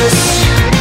this